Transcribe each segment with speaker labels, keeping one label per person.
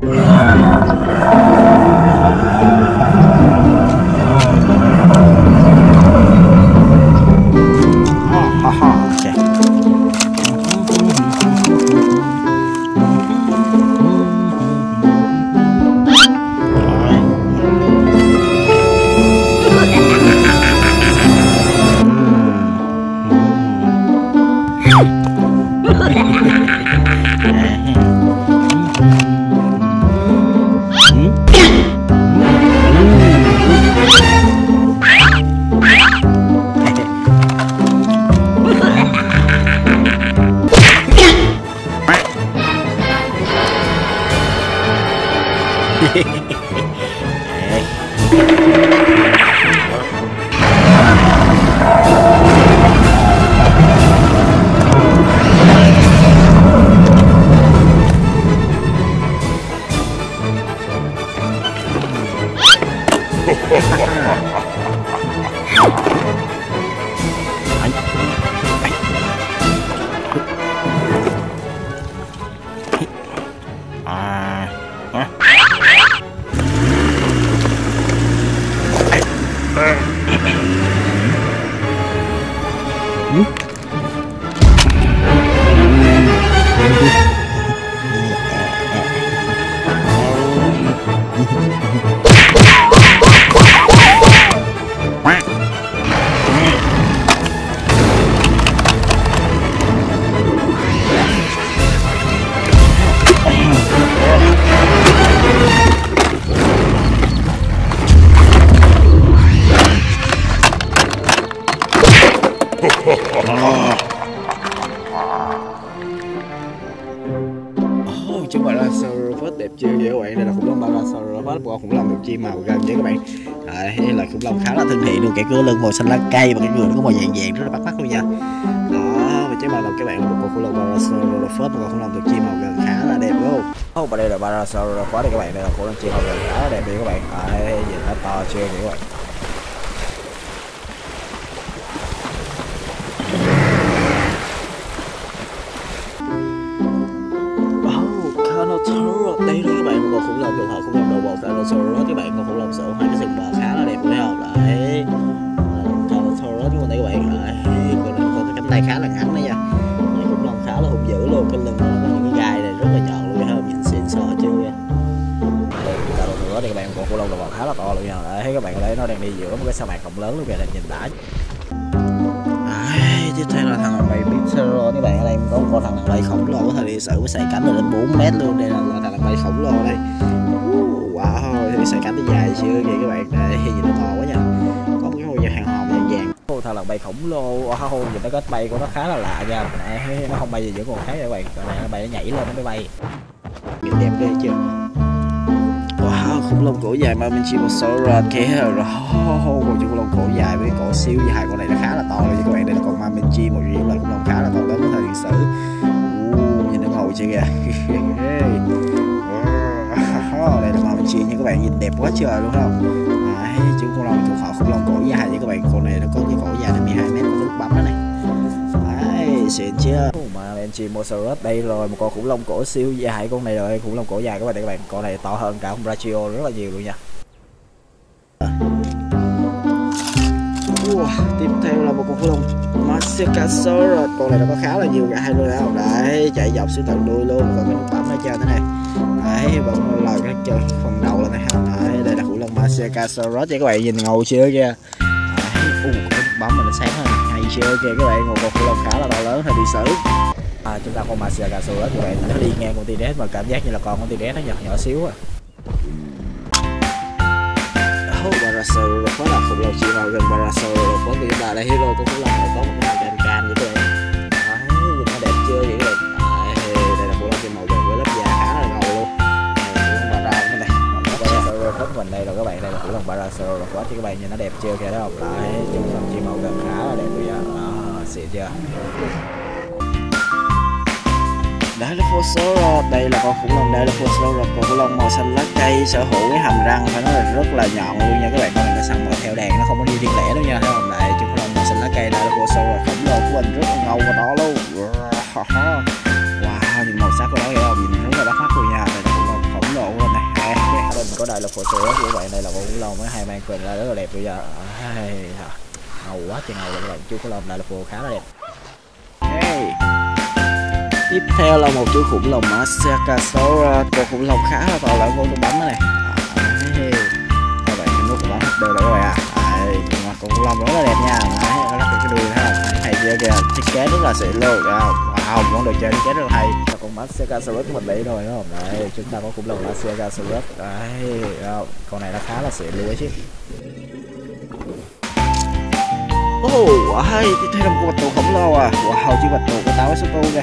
Speaker 1: Yeah. À Ồ, chúng đẹp chưa? Vậy các bạn đây là khủng long Barasaurus một khủng long được chim màu gần chứ các bạn. Đấy, là khủng long khá là thân thiện luôn cái cửa lưng màu xanh lá cây và cái người nó có màu vàng vàng rất là bắt mắt luôn nha. Đó và chứ mà là các bạn một con khủng long Barasaurus một con khủng long được chim màu gần khá là đẹp luôn. Ô, và đây là Barasaurus đây các bạn đây là khủng long chim màu gần khá là đẹp đi các bạn. À, nhìn nó to chưa vậy các bạn. Này cái khá là ngắn đó nha. Đấy, khủng long khá là hung dữ luôn cái lưng nó có những cái gai này rất là nhọn luôn phải nhìn xịn sò chưa đây nữa thì các bạn còn khủng long đầu bò khá là to luôn nha. Đấy các bạn thấy nó đang đi giữa một cái sa mạc rộng lớn luôn kìa là nhìn đã. Tiếp theo là thằng bay Pixaro các bạn. Ở đây có một con thằng bay khổng lồ có thời đi sử với sải cánh lên đến 4 mét luôn. Đây là, là thằng bay khổng lồ đây. Wow thì sải cánh nó dài chưa kìa các bạn. Đây nhìn nó to quá nha thằng là bay khổng lồ. Wow, nhìn nó cách bay của nó khá là lạ nha. Đấy, nó không bay gì giữa con khác các bạn. Còn này nó bay nó nhảy lên nó mới bay. Nhìn đẹp ghê chưa? Wow, khủng long cổ dài mà mình chỉ một số rồi kìa rồi một khủng long cổ dài với cổ siêu dài con này nó khá là to luôn nha các bạn. Đây là con Mamenchi một trong những loài khủng long khá là to lớn thời lịch sử. Uh, nhìn nó ngầu chưa kìa. Wow, đây là Mamenchi nha các bạn. Nhìn đẹp quá trời luôn không Đấy, chữ con long thuộc họ khủng long cổ dài nha các bạn con này nó có cái cổ dài là 12 mét con nút bắp đó này. Đấy, xịn chưa? Mà Enchimosaurus đây rồi một con khủng long cổ siêu dài con này rồi khủng long cổ dài các bạn các bạn. Con này to hơn cả ông Brachio rất là nhiều luôn nha. Wow, tiếp theo là một con khủng long Masticasaurus con này nó có khá là nhiều gai luôn đấy đấy chạy dọc xuống tận đuôi luôn còn cái nút bấm nó chơi thế này thấy vẫn là cái chân phần đầu là này không đấy đây là khủng long Masticasaurus cho các bạn nhìn ngầu chưa kìa? À, u uh, cái bấm mình nó sáng hơn. Hay chưa kìa? Các bạn một con khủng long khá là to lớn hơi bị sử à, chúng ta con Masticasaurus các bạn nó đi ngang con T-Rex mà cảm giác như là con con T-Rex nó nhỏ nhỏ xíu à. Oh, Barasaurus là khủng long chim màu gần Barasaurus của chúng ta đây hero của khủng long có một cái của mình đây rồi các bạn đây là khủng long rồi quá chứ các bạn nhìn nó đẹp chưa? Kìa đó đấy chúng long chỉ màu gần khá là đẹp bây giờ. À, xịn chưa? Dilophosaurus đây là con khủng long Dilophosaurus con khủng long màu xanh lá cây sở hữu cái hàm răng phải nói là rất là nhọn luôn nha các bạn. Con này nó săn mồi theo đàn nó không có đi riêng lẻ đâu nha thấy không? Đây chúng khủng long màu xanh lá cây Dilophosaurus khổng lồ của mình rất là ngầu và to luôn. Wow nhìn màu sắc của nó kìa không nhìn rất là bắt mắt luôn nha đại lục Fortress của các bạn. Đây là con khủng long với hai mang quyền ra rất là đẹp bây giờ. Ngầu quá trời ngầu các bạn. Chú khủng long đại lục khá là đẹp. Hey. tiếp theo là một chú khủng long Masacasaurus con khủng long khá là to lớn vô trong bánh này. Các bạn nước của bắn đều là các bạn à con khủng long rất là đẹp nha. Đấy, nó cái đuôi ha. Hay chưa kìa. Thiết kế rất là xịn luôn không món đồ chơi chết rất là hay. Con Masacasaurus của mình lấy rồi đúng không? Đấy chúng ta có khủng xe gasolus. đấy không, con này nó khá là xịn luôn ấy chứ. Oh, hay, tiếp là một bạch tuộc khổng lồ à. Wow, chiếc bạch tuộc của tao với số tu kìa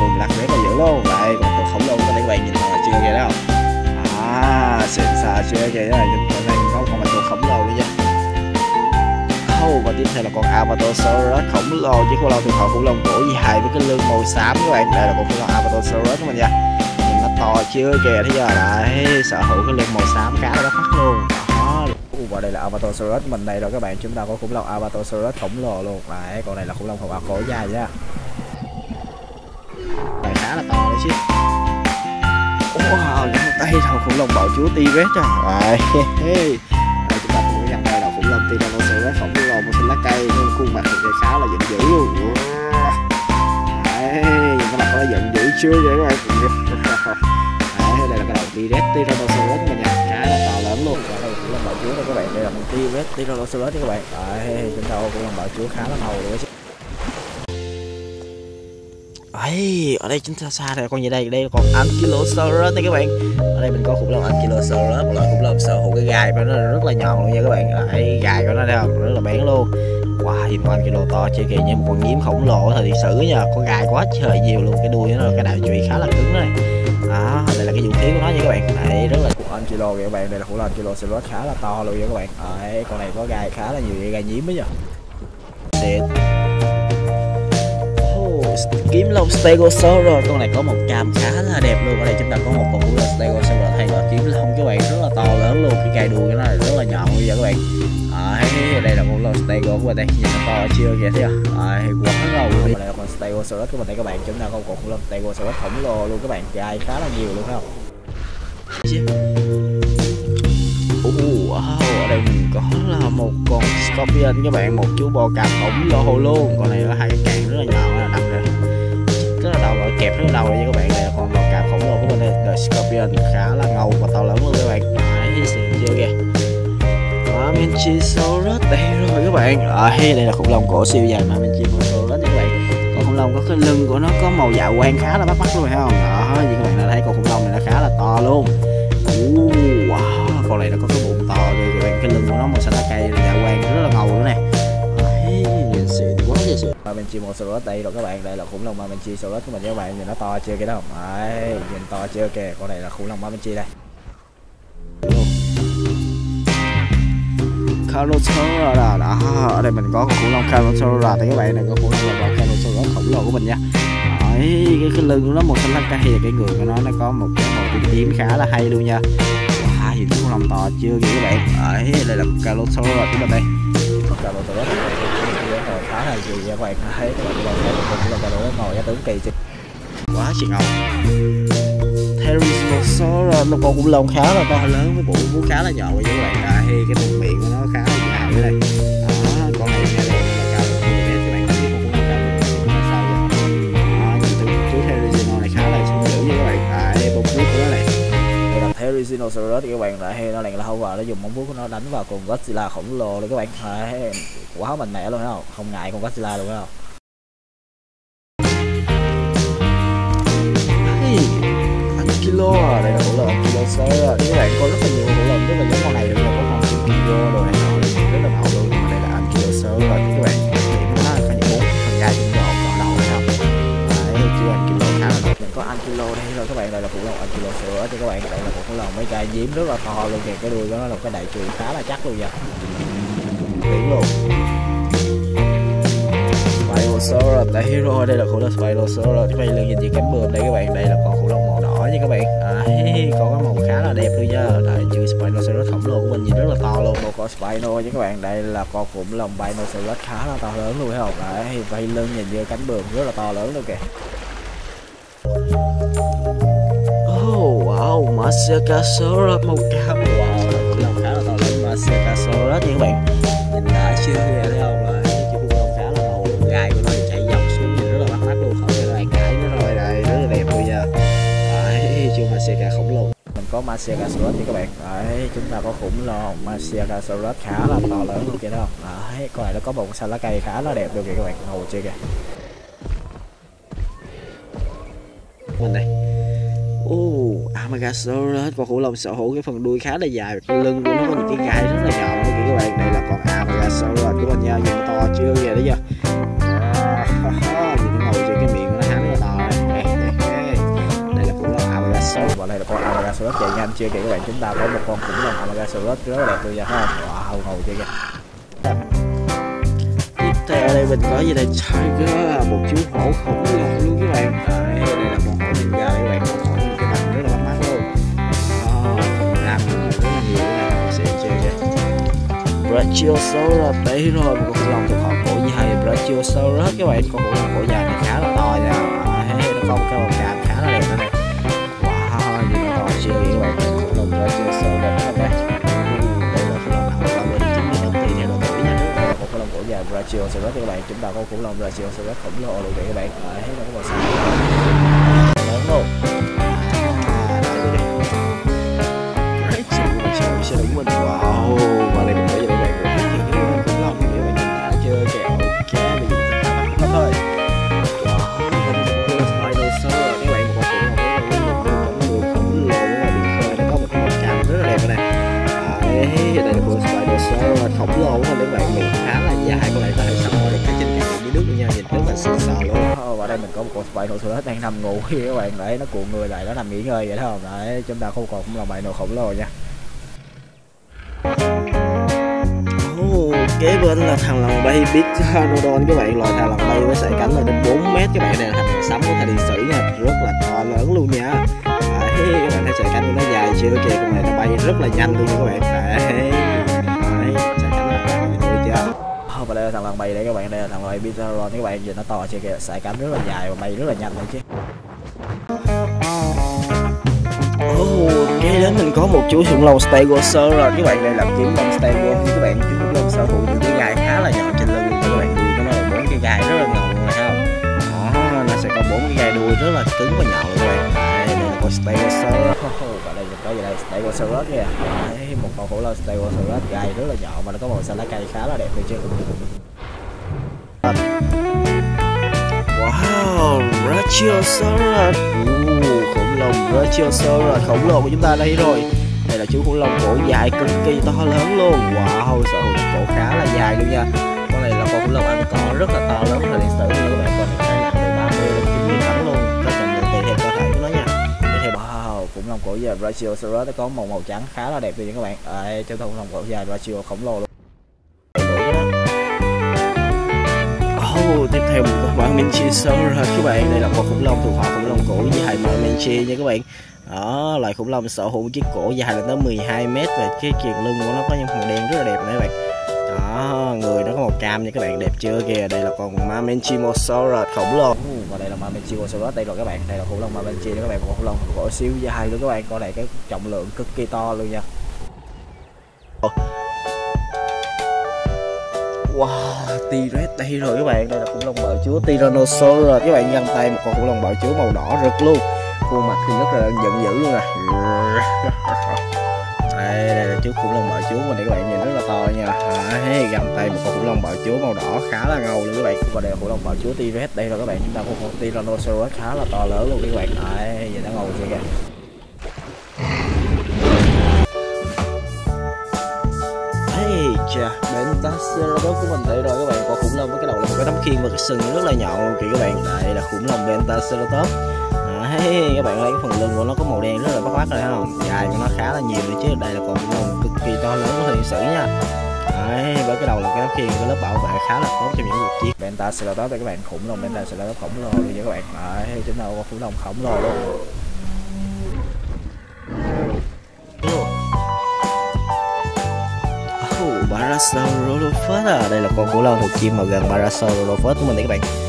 Speaker 1: Vùng lạc rất là dữ luôn. Vậy, bạch tuộc khổng lồ có thể các bạn nhìn là chưa kìa đó À, xịn xà chưa kìa. Chúng ta đang có con bạch tuộc khổng lồ đi nha. Oh, và tiếp theo là con Apatosaurus khổng lồ Chứ khổng lồ thì họ khủng long cổ dài với cái lưng màu xám các bạn. Đây là con khủng long Apatosaurus các bạn nha Nhìn nó to chưa kìa, thấy giờ Đấy, sở hữu cái lưng màu xám cá nó phát luôn. Luôn và đây là Avatosaurus mình đây rồi các bạn chúng ta có khủng long Avatosaurus khổng lồ luôn. Đấy con này là khủng long hậu cổ dài nha. Này khá là to đấy chứ. Wow đây là khủng long bạo chúa tý vết à đấy thì là khủng long phỏng khổng lồ một sinh lá cây, nhưng khuôn mặt thì khá là giận dữ luôn. Đấy, nhìn cái mặt nó giận dữ chưa vậy các bạn? Đấy, đây là cái đầu T-Rex Tyrannosaurus mình nha. Khá là to lớn luôn. Cũng là bảo chúa đây các bạn. Đây là một tia vết Tyrannosaurus các bạn. Đấy trên đầu cũng là bảo chúa khá là màu luôn ấy, ở đây chúng ta xa rồi, con gì đây? Đây còn Ankylosaurus đây các bạn. Ở đây mình có khủng long Ankylosaurus, một loại khủng long sở hữu cái gai và nó rất là nhọn luôn nha các bạn. Ấy gai của nó đây rất là bén luôn. Wow, nhìn con kilo to chưa kìa, như một con nhím khổng lồ thời lịch sử nha. Có gai quá trời nhiều luôn, cái đuôi nó, cái đạo trụy khá là cứng này. Đó, đây là cái vũ khí của nó nha các bạn. Đấy, rất là khủng anh kìa các bạn. Đây là khủng long kilo khá là to luôn nha các bạn. Đấy, con này có gai khá là nhiều, gai nhím ấy nhỉ kiếm long Stegosaurus. Con này có một cam khá là đẹp luôn. Ở đây chúng ta có một con khủng Stegosaurus hay là kiếm long các bạn rất là to lớn luôn. Cái cây đuôi của nó là rất là nhọn luôn nha các bạn. Đấy đây là con long Stego của mình đây. Nhìn nó to chưa kìa thấy không? À, quá ngầu luôn. Đây là con Stegosaurus của mình đây các bạn. Chúng ta có một con Stego long Stegosaurus khổng lồ luôn các bạn. Gai khá là nhiều luôn không? Uh, wow, ở đây mình có là một con Scorpion các bạn, một chú bò cạp khổng lồ luôn. Con này có hai cái càng rất là nhỏ là đầu rồi, kẹp rất là đầu nha các bạn Đây là con bò cạp khổng lồ của mình đây, The Scorpion khá là ngầu và to lớn luôn các bạn. Đấy, xịn chưa kìa. Mamenchisaurus đây rồi các bạn. Ờ, Đấy, đây là khủng long cổ siêu dài Mamenchisaurus các bạn. Con khủng long có cái lưng của nó có màu dạ quang khá là bắt mắt luôn phải không? Đó, như các bạn đã thấy con khủng long này nó khá là to luôn. Uh, wow con này nó có cái bụng to rồi các bạn. Cái lưng của nó màu xanh lá cây dạ quang rất là ngầu nữa nè xịn quá trời xịn Mamenchisaurus đây rồi các bạn đây là khủng long Mamenchisaurus của mình các bạn nhìn nó to chưa kìa đó. Đấy, nhìn to chưa kìa con này là khủng long Mamenchi đây. Carnotaurus đó, đó ở đây mình có con khủng long Carnotaurus thì các bạn này có khủng long là Carnotaurus khổng lồ của mình nha. Đấy, cái, cái lưng của nó màu xanh lá cây và cái người của nó nó có một cái màu tím tím khá là hay luôn nha. Wow nhìn khủng long to chưa vậy các bạn. Đấy, đây là Carnotaurus của mình đây rồi khá là gì vậy các bạn thấy các bạn thấy cũng là cái Carnotaurus ngồi ra tướng kỳ chứ quá chị ngầu Therizinosaurus một con khủng long khá là to lớn với bộ vú khá là nhỏ vậy các bạn đây cái vùng miệng của nó khá là dài với đây. Đó, con này nghe là cao các bạn thấy con cao sao vậy? Chú Therizino này khá là xinh dữ với các bạn đây, bộ vuốt của nó này thấy là các bạn lại hay nó lèn lâu vào nó dùng móng vuốt của nó đánh vào con Godzilla khổng lồ đấy các bạn đấy, quá mạnh mẽ luôn không? Không ngại con Godzilla luôn không? Kilo à? đây là khổng lồ, kilo sơ. Các bạn có rất là nhiều khổng lồ rất là giống con này. Là có con kilo đồ này. Có kilo đây rồi các bạn đây là khủng long anh kilo sữa. Cho các bạn đây là một khủng long mấy gai diếm rất là to luôn kìa. Cái đuôi của nó là cái đại chùy khá là chắc luôn nha biển luôn. Spinosaurus đây rồi đây là khủng long Spinosaurus. Các bạn lưng nhìn gì cánh bướm đây các bạn. Đây là con khủng long màu đỏ nha các bạn. Đấy, có cái màu khá là đẹp luôn nha. Đây chữ Spinosaurus khổng lồ của mình nhìn rất là to luôn. Một con Spino nha các bạn. Đây là con khủng long Spinosaurus khá là to lớn luôn thấy không? Đấy vây lưng nhìn như cánh bướm rất là to lớn luôn kìa Oh wow, Masiakasaurus màu cam wow khủng long khá là to lớn Masiakasaurus nha các à, bạn nhìn đã chưa nghe thấy không là cái khủng long khá là màu. Gai của nó chạy dọc xuống nhìn rất là bắt mắt luôn không cho bạn cái nó rồi đây rất là đẹp luôn nha. Đấy chú Masiaka khổng lồ mình có Masiakasaurus nha các bạn đấy chúng ta có khủng lồ. Masiakasaurus khá là to lớn luôn kìa đó đấy con này nó có một xanh lá cây khá là đẹp luôn kìa các bạn ngồi chơi kìa. Amagasaurus con khủng long sở hữu cái phần đuôi khá là dài cái lưng của nó có những cái gai rất là nhọn các các bạn đây là con Amagasaurus của mình nha nhìn nó to chưa kìa đấy chưa? Nhìn cái ngồi trên cái miệng nó há rất là to. Đây đây là khủng long Amagasaurus và đây là con Amagasaurus chạy nhanh chưa kìa các bạn? Chúng ta có một con khủng long Amagasaurus rất là đẹp luôn nha thấy không wow ngầu chưa kìa. Tiếp theo đây mình có gì đây? Tiger một chú hổ khủng long luôn các bạn. Đây, đây là một. Brachiosaurus đấy rồi một con khủng long thuộc họ cổ dài Brachiosaurus. Các bạn con khủng long cổ dài này khá là to nha. Đấy, nó có một cái màu cam khá là đẹp nữa này wow nhìn nó to chưa vậy các bạn khủng long Brachiosaurus rất là đẹp đây là khủng long nào ba mươi chín mươi đồng tùy theo độ tuổi nha một khủng long cổ dài Brachiosaurus. Các bạn chúng ta có khủng long Brachiosaurus khổng lồ luôn kìa các bạn. Thấy nó có màu xanh. Lớn luôn. Mình có một con Spinosaurus đang nằm ngủ thì các bạn. Đấy, nó cuộn người lại, nó nằm nghỉ ngơi vậy đó. Không đấy, chúng ta không còn cũng là bài nổ khổng lồ nha. Kế bên là thằng lòng bay Pteranodon các bạn. Loại thằng lòng bay với sải cánh là đến 4 mét các bạn này là sắm của thời điện sử nha rất là to, lớn luôn nha. Đấy, các bạn thấy sải cánh của nó dài chưa? Kìa con này nó bay rất là nhanh luôn các bạn. Đấy và đây là thằng lằn bay đấy các bạn đây là thằng lằn Pteranodon các bạn nhìn nó to chưa kìa sải cánh rất là dài và bay rất là nhanh luôn chứ. Oh, kế đến mình có một chú khủng long Stegosaurus rồi. Các bạn đây là kiếm long Stegosaurus các bạn chú khủng long sở hữu những cái gai khá là nhọn trên lưng các bạn. Đuôi của nó là bốn cái gai rất là này thấy không? Đó nó sẽ có bốn cái gai đuôi rất là cứng và nhọn các bạn. Đây, đây là con Stegosaurus oh, đây là Stegosaurus kìa. Đấy, một con khủng long Stegosaurus gai rất là nhỏ mà nó có màu xanh lá cây khá là đẹp đi chứ. Wow, Brachiosaurus uh, khủng long Brachiosaurus khổng lồ của chúng ta đây rồi. Đây là chú khủng long cổ dài cực kỳ to lớn luôn. Wow sở hữu cổ khá là dài luôn nha. Con này là con khủng long ăn cỏ rất là to lớn thời lịch sử luôn các bạn. Wow cổ dài Brachiosaurus nó có màu màu trắng khá là đẹp luôn nha các bạn. À, chúng thùng cổ dài Brachio khổng lồ luôn. Oh, tiếp theo mình có Marmenchisaurus các bạn. Đây là con khủng long thuộc họ khủng long cổ dài Marmenchi nha các bạn. Đó loài khủng long sở hữu chiếc cổ dài lên tới 12 mét và cái kiềng lưng của nó có những màu đen rất là đẹp này các bạn đó người nó có màu cam nha các bạn đẹp chưa kìa. Đây là con Mamenchimosaurus khổng lồ. Và đây là Mamenchimosaurus đây rồi các bạn đây là khủng long Mamenchi đó các bạn một khủng long cổ siêu dài luôn các bạn. Con này cái trọng lượng cực kỳ to luôn nha. Wow, T-Rex đây rồi các bạn, đây là khủng long bạo chúa Tyrannosaurus. Các bạn giăng tay một con khủng long bạo chúa màu đỏ rực luôn. Khuôn mặt thì rất là giận dữ luôn nè đây, đây là chú khủng long bạo chúa mình để các bạn nhìn rất là to nha. À, Đấy, gầm tay một con khủng long bạo chúa màu đỏ khá là ngầu luôn các bạn. Và đây là khủng long bạo chúa T-Rex đây rồi các bạn chúng ta có một Tyrannosaurus khá là to lớn luôn các bạn. Đấy, vậy nó ngầu chưa kìa. Hey, chà, Bentaceratops của mình đây rồi các bạn, con khủng long với cái đầu là một cái tấm khiên và cái sừng rất là nhọn luôn kìa các bạn. Đây là khủng long Bentaceratops. Đấy, các bạn thấy cái phần lưng của nó có màu đen rất là bắt mắt rồi không? Dài của nó khá là nhiều rồi chứ. Đây là khủng long cực kỳ to lớn của thời sử nha. Đấy, với cái đầu là cái tấm khiên cái lớp bảo vệ khá là tốt cho những cuộc chiến. Bentaceratops đây các bạn, khủng long Bentaceratops khổng lồ luôn nha các bạn. Đấy, chúng ta có khủng long khổng lồ luôn. Parasaurolophus à đây là con khủng long thuộc chim màu gần Parasaurolophus của mình đấy các bạn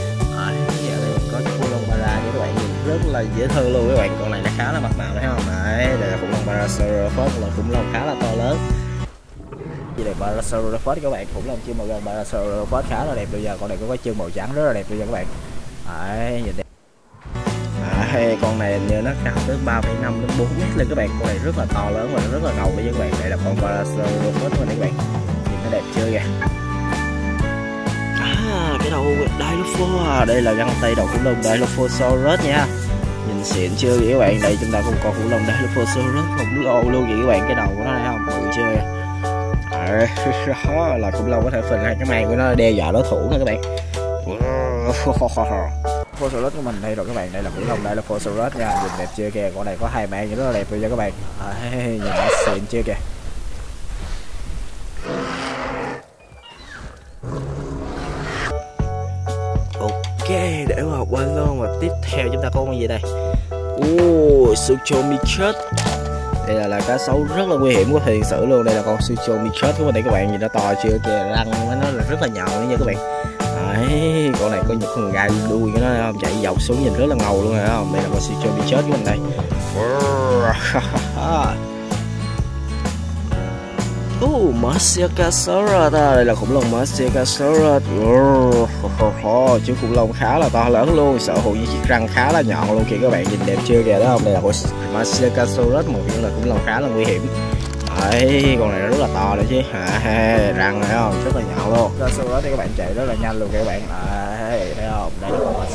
Speaker 1: rất là dễ thương luôn các bạn. Con này nó khá là mặt mạo đấy không? Đấy đây là khủng long Brachiosaurus là khủng long khá là to lớn. Gì đẹp Brachiosaurus các bạn khủng long chưa màu gần Brachiosaurus khá là đẹp bây giờ. Con này có cái chân màu trắng rất là đẹp bây giờ các bạn. Đấy nhìn đẹp. À, con này như nó cao tới 3,5 đến 4 mét lên các bạn. Con này rất là to lớn và nó rất là ngầu với các bạn. Đây là con Brachiosaurus của này các bạn. Nhìn nó đẹp chưa kìa đầu Dilophosaurus à? đây là găng tay đầu khủng long Dilophosaurus nha. Nhìn xịn chưa? Vậy các bạn đây chúng ta có một con khủng long Dilophosaurus khủng long luôn vậy các bạn cái đầu của nó thấy không bự chưa? À, là khủng long có thể phình hai cái màng của nó đe dọa đối thủ nha các bạn. Dilophosaurus của mình đây rồi các bạn đây là khủng long Dilophosaurus nha. Nhìn đẹp chưa kìa con này có hai màng rất là đẹp luôn nha các bạn. À, nhìn nó xịn chưa kìa. Quên luôn và tiếp theo chúng ta có con gì đây? Ô Suchomichus đây là, là cá sấu rất là nguy hiểm của thiền sử luôn. Đây là con Suchomichus của mình đây các bạn nhìn nó to chưa? Kìa răng nó là rất là nhọn nha các bạn. Đấy con này có những con gai đuôi của nó không? Chạy dọc xuống nhìn rất là ngầu luôn rồi không? Đây là con Suchomichus của mình đây Oh, Masiakasaurus Đây là khủng long Masiakasaurus oh, oh, oh, Chú khủng long khá là to lớn luôn. Sở hữu những chiếc răng khá là nhọn luôn kìa các bạn nhìn đẹp chưa kìa đó không? Đây là Masiakasaurus Một những là khủng long khá là nguy hiểm. Đấy, con này rất là to đấy chứ. À, Răng này không, rất là nhọn luôn. Casaurus thì các bạn chạy rất là nhanh luôn kìa các bạn. Đấy, thấy không, đây là con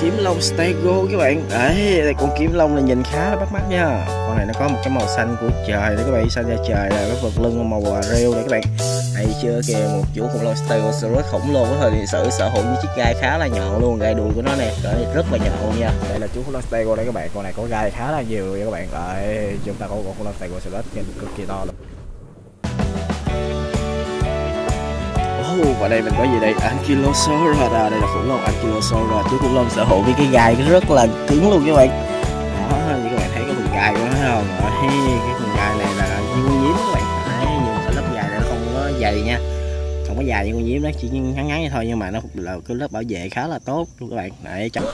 Speaker 1: Kiếm long stego các bạn. Đấy con kiếm long này nhìn khá là bắt mắt nha. Con này nó có một cái màu xanh của trời đấy các bạn. Xanh ra trời là cái vật lưng màu à, rêu đấy các bạn. Hay chưa kìa, một chú khủng long stegosaurus khổng lồ của thời điện sử sở hữu với chiếc gai khá là nhọn luôn. Gai đuôi của nó nè rất là nhọn nha. Đây là chú khủng long stego đấy các bạn. Con này có gai khá là nhiều nha các bạn. Đấy chúng ta có con khủng long stegosaurus nhìn cực kỳ to luôn. Oh, và đây mình có gì đây? Ankylosaurus. À, đây là khủng long Ankylosaurus. Chú khủng long sở hữu với cái gai rất là cứng luôn các bạn. Đó như các bạn thấy cái phần gai của nó không? Đó, cái phần gai này là như con nhím các bạn. Đấy, nhưng mà lớp gai này nó không có dày nha. Không có dài như con nhím đó chỉ ngắn ngắn vậy thôi nhưng mà nó là cái lớp bảo vệ khá là tốt luôn các bạn. Để chấm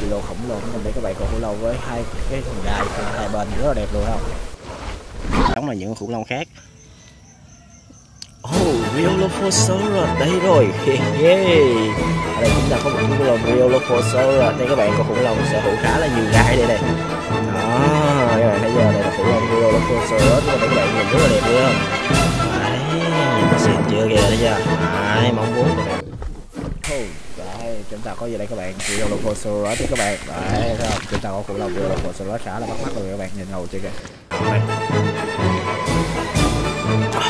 Speaker 1: kilo khổng lồ của mình đây các bạn còn khủng long với hai cái phần gai hai bên rất là đẹp luôn không? Giống là những khủng long khác. Oh, Riolophosaurus đây rồi. Yeah. Ở đây chúng ta có một khủng long Riolophosaurus Đây các bạn có khủng long sở hữu khá là nhiều gai đây này Đó, các bạn thấy giờ Đây là khủng long Riolophosaurus Các bạn, nhìn rất là đẹp đúng không? Đấy, nhìn xịn chưa kìa đấy chưa? Đấy, mong muốn các bạn. Đấy, chúng ta có gì đây các bạn? Riolophosaurus các bạn. Đấy, thấy không? Chúng ta có khủng long Riolophosaurus khá là bắt mắt rồi các bạn Nhìn ngầu chưa kìa.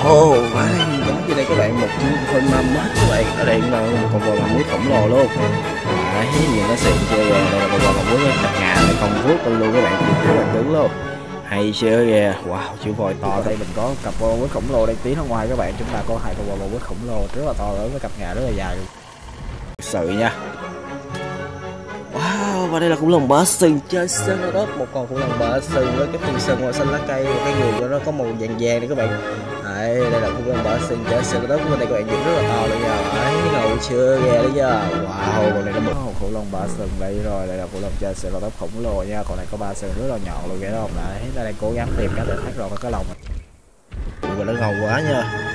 Speaker 1: Ồ, oh, và đây mình có đây các bạn một con ma mát các bạn. Ở đây là một con bò mà muối khổng lồ luôn. Đấy nhìn nó xịn chưa kìa. Đây là con bò mà muối thật ngà này con vuốt luôn các bạn. Rất là cứng luôn. Hay chưa kìa. Wow chữ vòi to đây. Mình có cặp bò muối khổng lồ đang tiến ở ngoài các bạn. Chúng ta có hai con bò muối khổng lồ rất là to lớn với cặp ngà rất là dài luôn. Sự nha và đây là khủng long bá sừng chơi sân đó, một con khủng long bá sừng với cái phần sừng màu xanh lá cây và cái người của nó có màu vàng vàng này các bạn. Đấy, đây là khủng long bá sừng chơi sân đó. Của mình đây các bạn nhìn rất là to luôn nha. Đấy ngầu chưa ghê đấy nha. Wow con này nó một khủng long bá sừng đây rồi, đây là khủng long chơi sừng đó khổng lồ nha. Còn này có ba sừng rất là nhọn luôn, ghê không? Đấy ta đang cố gắng tìm cách để thoát ra khỏi cái lồng và nó ngầu quá nha.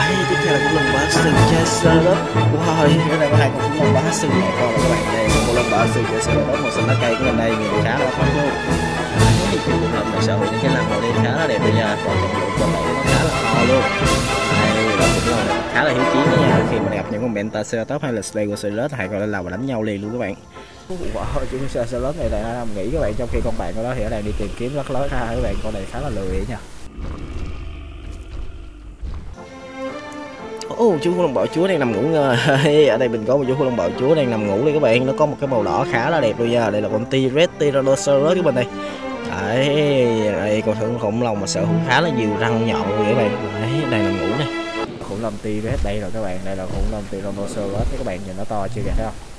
Speaker 1: Đấy, tiếp theo là cũng lần bá sừng cha sơ đó. Wow, cái này có hai con cũng lần bá sừng này. Con là các bạn đây một lần bá sừng cha sơ đó màu xanh lá cây của mình đây nhìn khá là bắt luôn. Đấy, khủng long này sở hữu những cái làn màu đen khá là đẹp đây nha. Còn trọng lượng con này nó khá là to luôn. Đây là khủng long khá là hiếu chiến nha. Khi mà gặp những con Bentaceratops hay là Stegosaurus hay còn lên lầu và đánh nhau liền luôn các bạn. Wow, chú Stegosaurus này là nằm nghỉ các bạn trong khi con bạn của nó thì ở đây đi tìm kiếm rất lớn ha các bạn. Con này khá là lười nha. Ô oh, chú khủng long bạo chúa đang nằm ngủ ngơ. Ở đây mình có một chú khủng long bạo chúa đang nằm ngủ đây các bạn. Nó có một cái màu đỏ khá là đẹp luôn nha. Đây là con T-Rex Tyrannosaurus các bạn đây Đấy, đây con khủng long mà sở hữu khá là nhiều răng nhọn luôn các bạn. Đấy, đây nằm ngủ này Khủng long T-Rex đây rồi các bạn. Đây là khủng long Tyrannosaurus. Các bạn nhìn nó to chưa kìa thấy không?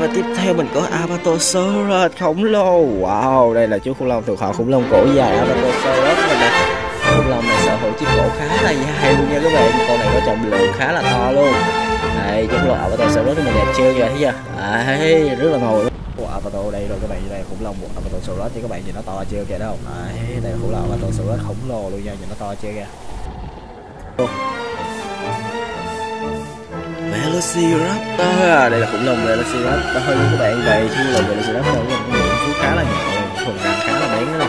Speaker 1: Và tiếp theo mình có Apatosaurus khổng lồ. Wow, đây là chú khủng long thuộc họ khủng long cổ dài Apatosaurus mình nè khủng long này sở hữu chiếc cổ khá là dài luôn nha các bạn. Con này có trọng lượng khá là to luôn. Đây, chú khủng long tổ mình đẹp chưa kìa, thấy chưa? Đấy, rất là ngồi của avatar đây rồi, các bạn đây, khủng long của Avatar tổ sự các bạn nhìn nó to chưa kìa đâu không? Đấy, đây khủng long avatar tổ khổng lồ luôn nha, nhìn nó to chưa kìa. Velociraptor à, đây là khủng long Velociraptor với các bạn về khi là Velociraptor là một miệng phú khá là nhỏ phần răng khá là bén đó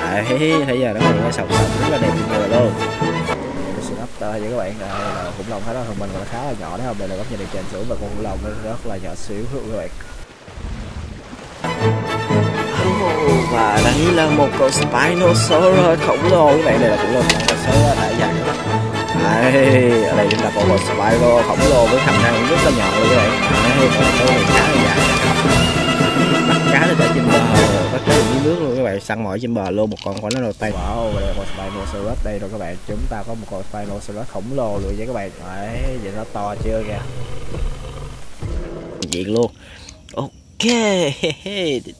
Speaker 1: này đấy thấy giờ nó còn cái sọc sọc rất là đẹp trên người luôn. Velociraptor với các bạn à, đây là khủng long khá là thông minh và nó khá là nhỏ đấy không? Đây là góc nhìn từ trên xuống và con khủng long nó rất là nhỏ xíu các bạn. Và đây là một con Spinosaurus khổng lồ. Các bạn đây là khủng long Spinosaurus. Đấy, đây ở đây chúng ta có một Spyro khổng lồ với khả năng rất là nhỏ luôn các bạn Đấy, con số này khá là dài. Bắt cá lên trên bờ bắt cá dưới nước luôn các bạn. Săn mỏi trên bờ luôn một con con nó đầu tay wow đây là con Spinosaurus đây rồi các bạn. Chúng ta có một con Spinosaurus khổng lồ luôn với các bạn. Đấy vậy nó to chưa kìa. Diện luôn. Ok